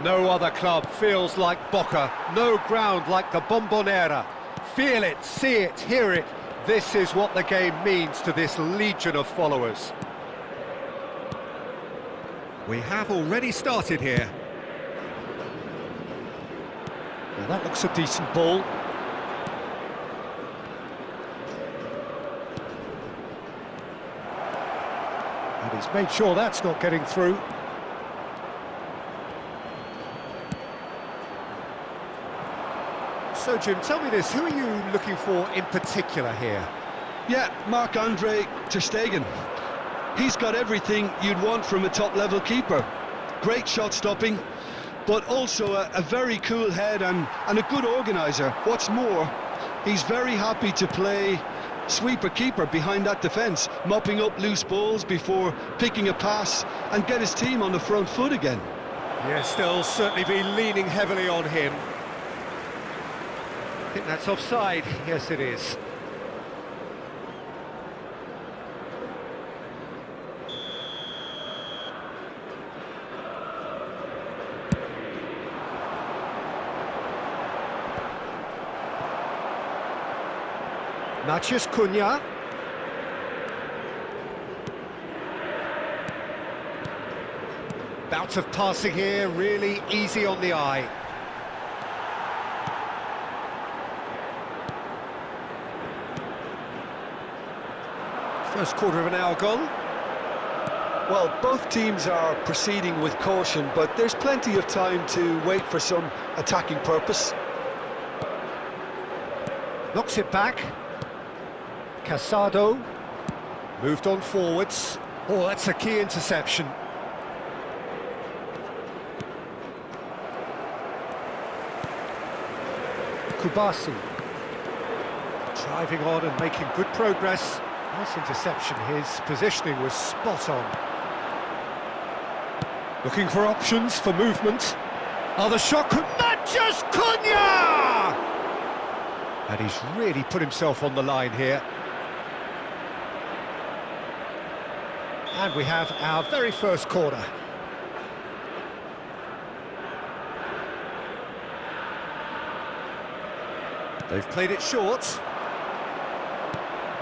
No other club feels like Boca, no ground like the Bombonera. Feel it, see it, hear it. This is what the game means to this legion of followers. We have already started here. That looks a decent ball. And he's made sure that's not getting through. So, Jim, tell me this, who are you looking for in particular here? Yeah, Marc-Andre Ter Stegen. He's got everything you'd want from a top-level keeper. Great shot stopping, but also a, a very cool head and, and a good organiser. What's more, he's very happy to play sweeper-keeper behind that defence, mopping up loose balls before picking a pass and get his team on the front foot again. Yes, they'll certainly be leaning heavily on him. I think that's offside. Yes, it is. Matheus Cunha. Bout of passing here, really easy on the eye. First quarter of an hour gone. Well, both teams are proceeding with caution, but there's plenty of time to wait for some attacking purpose. Knocks it back. Casado. Moved on forwards. Oh, that's a key interception. Cubarsí. Driving on and making good progress. Nice interception, his positioning was spot on. Looking for options for movement. Oh, Other shot, Matheus Cunha! And he's really put himself on the line here. And we have our very first corner. They've played it short.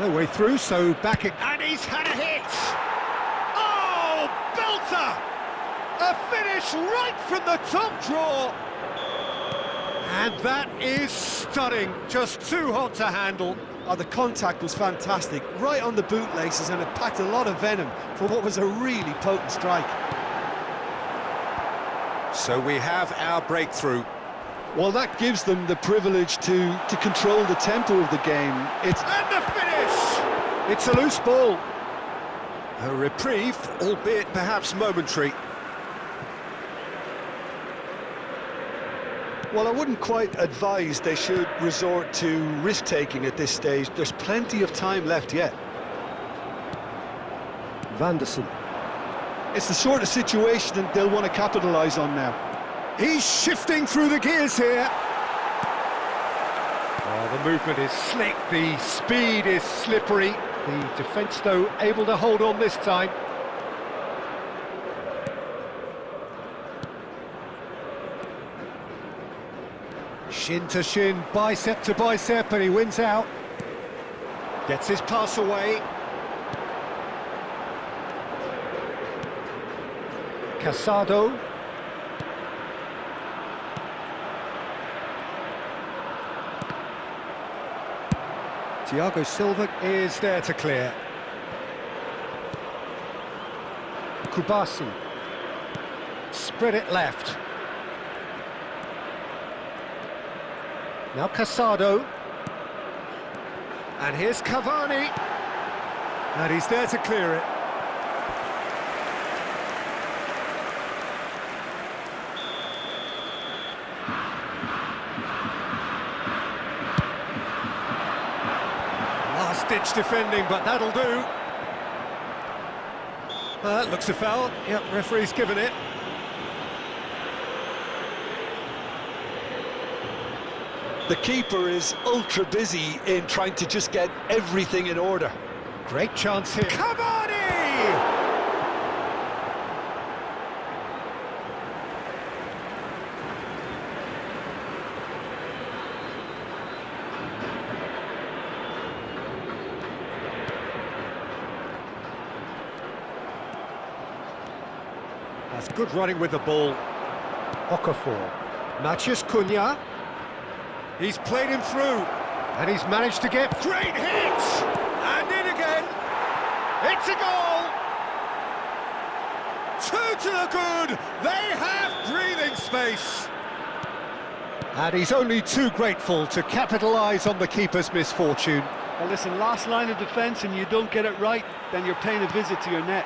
No way through, so back it... And he's had a hit! Oh, belter! A finish right from the top draw! And that is stunning, just too hot to handle. Oh, the contact was fantastic, right on the bootlaces, and it packed a lot of venom for what was a really potent strike. So we have our breakthrough. Well, that gives them the privilege to, to control the tempo of the game. It's And the finish! It's a loose ball. A reprieve, albeit perhaps momentary. Well, I wouldn't quite advise they should resort to risk-taking at this stage. There's plenty of time left yet. Vanderson. It's the sort of situation that they'll want to capitalise on now. He's shifting through the gears here. Oh, the movement is slick, the speed is slippery. The defence, though, able to hold on this time. Shin to shin, bicep to bicep, and he wins out. Gets his pass away. Casado. Thiago Silva is there to clear. Cubarsí. Spread it left. Now Casado. And here's Cavani. And he's there to clear it. Last-ditch defending, but that'll do. Uh, looks a foul. Yep, referee's given it. The keeper is ultra busy in trying to just get everything in order. Great chance here. Cavani! That's good running with the ball. Okafor. Matheus Cunha. He's played him through. And he's managed to get great hits! And in again. It's a goal! Two to the good! They have breathing space! And he's only too grateful to capitalise on the keeper's misfortune. Well, listen, last line of defence and you don't get it right, then you're paying a visit to your net.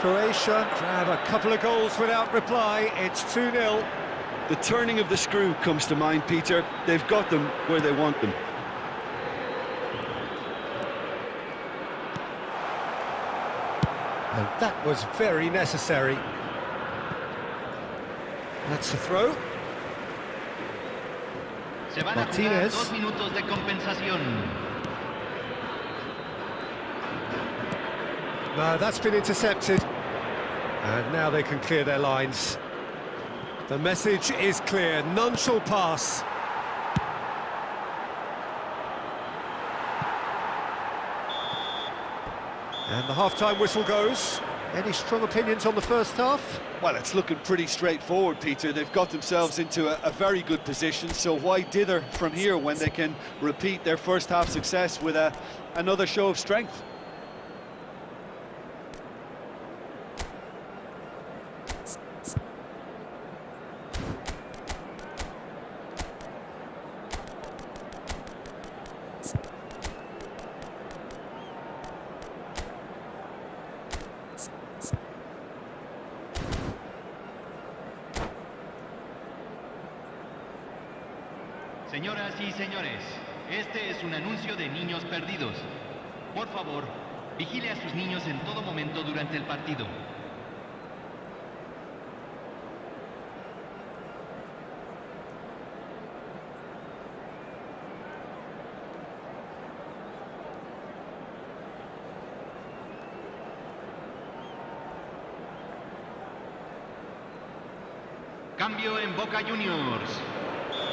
Croatia grab a couple of goals without reply. It's 2-0. The turning of the screw comes to mind, Peter. They've got them where they want them. And that was very necessary. That's the throw. Se No, that's been intercepted. And now they can clear their lines. The message is clear, none shall pass. And the half-time whistle goes. Any strong opinions on the first half? Well, it's looking pretty straightforward, Peter. They've got themselves into a, a, very good position, so why dither from here when they can repeat their first half success with a, another show of strength? Señoras y señores, este es un anuncio de niños perdidos. Por favor, vigile a sus niños en todo momento durante el partido. Cambio en Boca Juniors.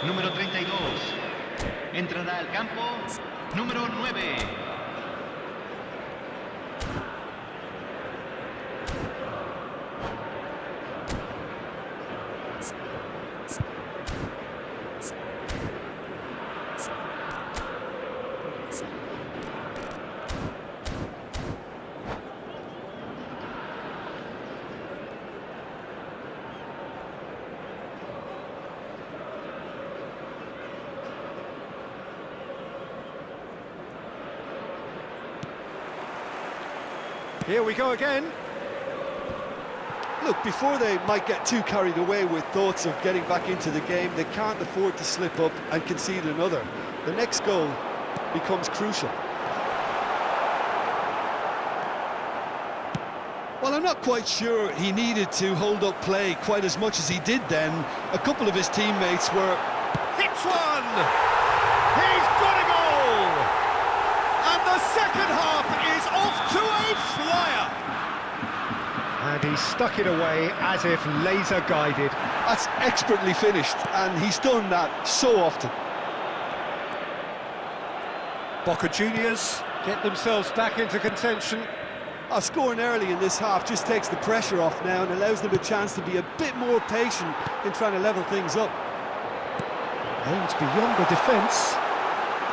Número 32. Entrará al campo. Número 9. Here we go again. Look, before they might get too carried away with thoughts of getting back into the game, they can't afford to slip up and concede another. The next goal becomes crucial. Well, I'm not quite sure he needed to hold up play quite as much as he did then. A couple of his teammates were... Hits one! He's got a goal! And the second half is off to a flyer! And he stuck it away as if laser-guided. That's expertly finished, and he's done that so often. Boca Juniors get themselves back into contention. Uh, scoring early in this half just takes the pressure off now and allows them a chance to be a bit more patient in trying to level things up. Aims beyond the defence.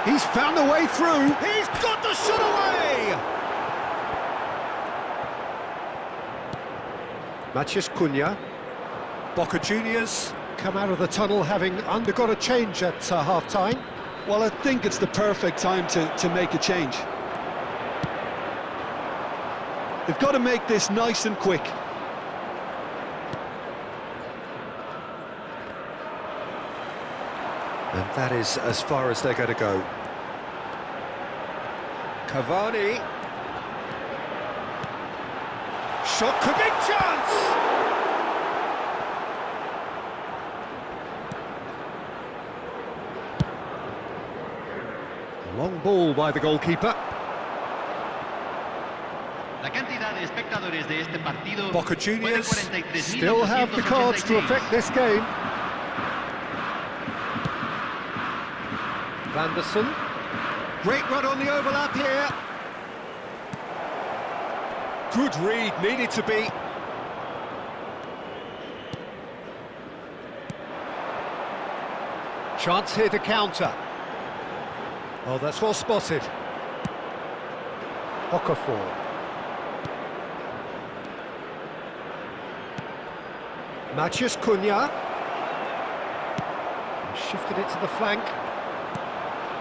He's found a way through. He's got the shot away! Matheus Cunha. Boca Juniors come out of the tunnel having undergone a change at uh, half-time. Well, I think it's the perfect time to, to make a change. They've got to make this nice and quick. And that is as far as they're going to go. Cavani. Shot could be chance! Long ball by the goalkeeper. La cantidad de espectadores de este partido Boca Juniors still have the cards to affect this game. Vanderson. Great run on the overlap here. Good read, needed to be. Chance here to counter. Oh, that's well spotted. Okafor. Matheus Cunha. Shifted it to the flank.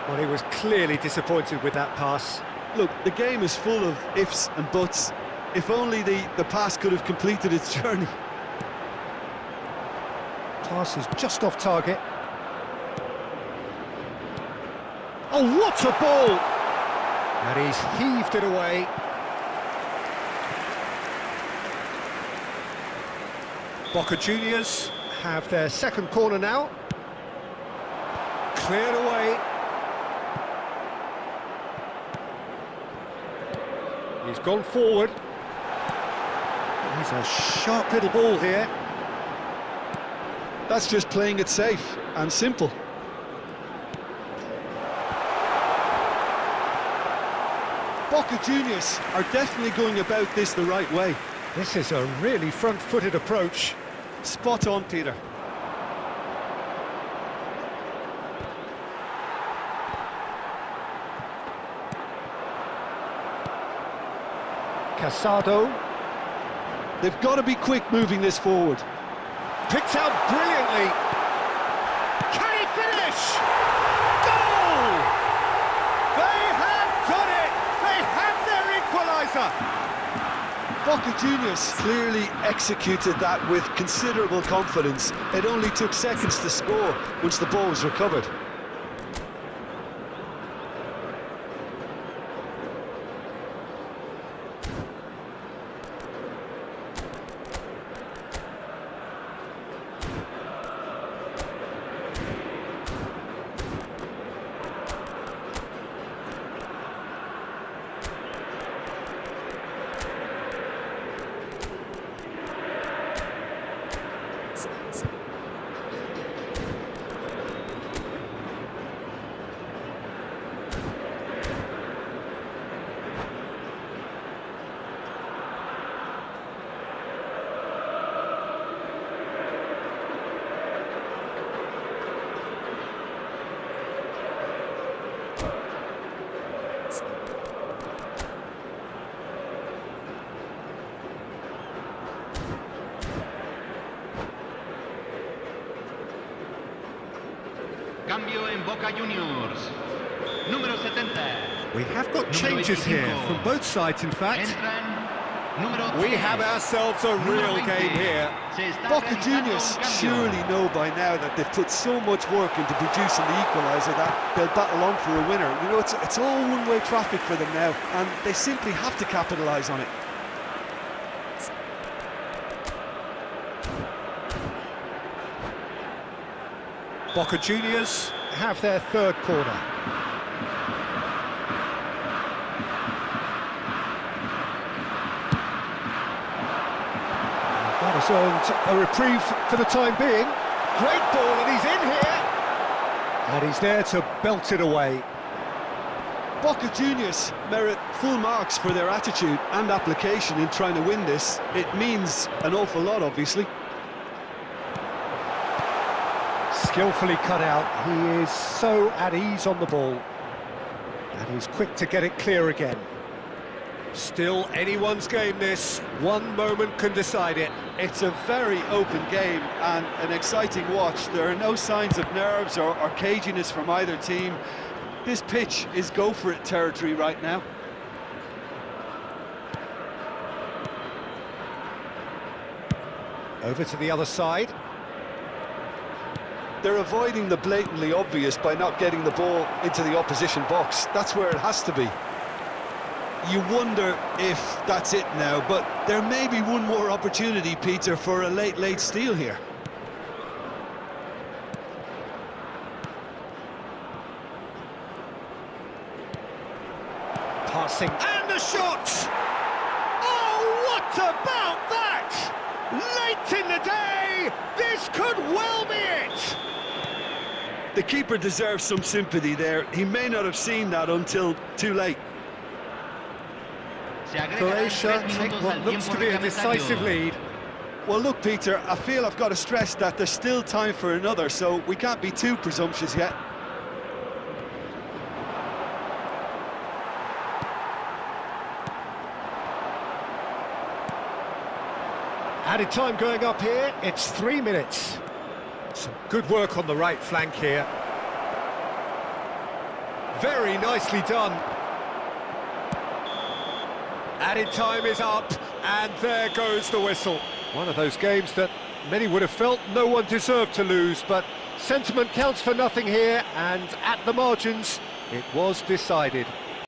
Well, he was clearly disappointed with that pass. Look, the game is full of ifs and buts. If only the, the pass could have completed its journey. Pass is just off target. Oh, what a ball! And he's heaved it away. Boca Juniors have their second corner now. Cleared away. He's gone forward. A sharp little ball here. That's just playing it safe and simple. Boca Juniors are definitely going about this the right way. This is a really front-footed approach. Spot on, Peter. Casado They've got to be quick moving this forward. picked out brilliantly. Can he finish? Goal! They have done it! They have their equaliser! Boca Juniors clearly executed that with considerable confidence. It only took seconds to score once the ball was recovered. Boca Juniors. Número 70. We have got changes here from both sides, in fact. We have ourselves a real game here. Boca Juniors surely know by now that they've put so much work into producing the equaliser that they'll battle on for a winner. You know, it's, it's all one-way traffic for them now, and they simply have to capitalise on it. Boca Juniors have their third corner. That has earned a reprieve for the time being. Great ball, and he's in here. And he's there to belt it away. Boca Juniors merit full marks for their attitude and application in trying to win this. It means an awful lot, obviously. Skillfully cut out. He is so at ease on the ball. And he's quick to get it clear again. Still anyone's game this. One moment can decide it. It's a very open game and an exciting watch. There are no signs of nerves or, or caginess from either team. This pitch is go-for-it territory right now. Over to the other side. They're avoiding the blatantly obvious by not getting the ball into the opposition box. That's where it has to be. you wonder if that's it now, but there may be one more opportunity, Peter, for a late, late steal here. Passing, and the shot! Oh, what about that? Late in the day, this could well be it! The keeper deserves some sympathy there. He may not have seen that until too late. Croatia take what looks to be a decisive lead. Well, look, Peter, I feel I've got to stress that there's still time for another, so we can't be too presumptuous yet. Added time going up here, it's three minutes. Some good work on the right flank here. Very nicely done. Added time is up, and there goes the whistle. One of those games that many would have felt no one deserved to lose, but sentiment counts for nothing here, and at the margins, it was decided.